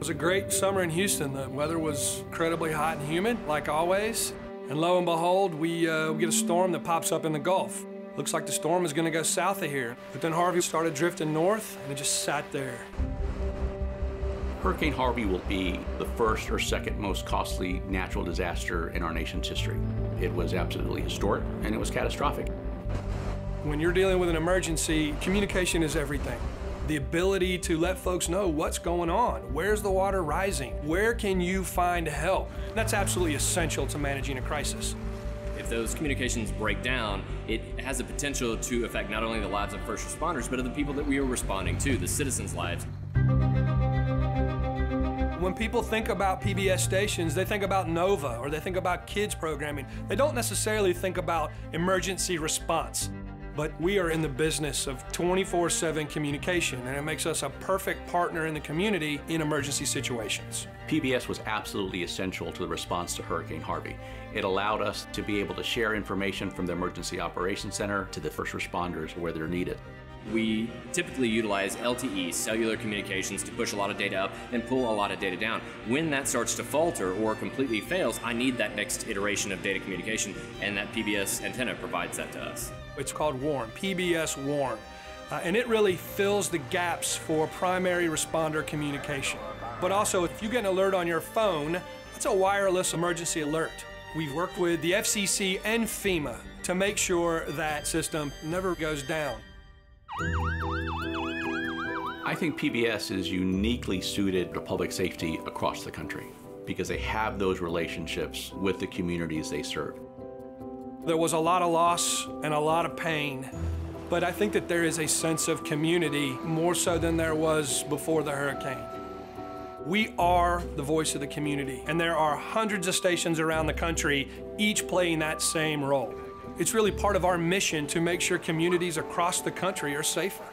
was a great summer in Houston. The weather was incredibly hot and humid, like always. And lo and behold, we, uh, we get a storm that pops up in the Gulf. Looks like the storm is going to go south of here. But then Harvey started drifting north, and it just sat there. Hurricane Harvey will be the first or second most costly natural disaster in our nation's history. It was absolutely historic, and it was catastrophic. When you're dealing with an emergency, communication is everything. The ability to let folks know what's going on, where's the water rising, where can you find help. That's absolutely essential to managing a crisis. If those communications break down, it has the potential to affect not only the lives of first responders, but of the people that we are responding to, the citizens' lives. When people think about PBS stations, they think about NOVA or they think about kids programming. They don't necessarily think about emergency response. But we are in the business of 24 7 communication, and it makes us a perfect partner in the community in emergency situations. PBS was absolutely essential to the response to Hurricane Harvey. It allowed us to be able to share information from the Emergency Operations Center to the first responders where they're needed. We typically utilize LTE, cellular communications, to push a lot of data up and pull a lot of data down. When that starts to falter or completely fails, I need that next iteration of data communication, and that PBS antenna provides that to us. It's called WARN, PBS WARN. Uh, and it really fills the gaps for primary responder communication. But also, if you get an alert on your phone, that's a wireless emergency alert. We've worked with the FCC and FEMA to make sure that system never goes down. I think PBS is uniquely suited to public safety across the country because they have those relationships with the communities they serve. There was a lot of loss and a lot of pain, but I think that there is a sense of community more so than there was before the hurricane. We are the voice of the community, and there are hundreds of stations around the country, each playing that same role. It's really part of our mission to make sure communities across the country are safer.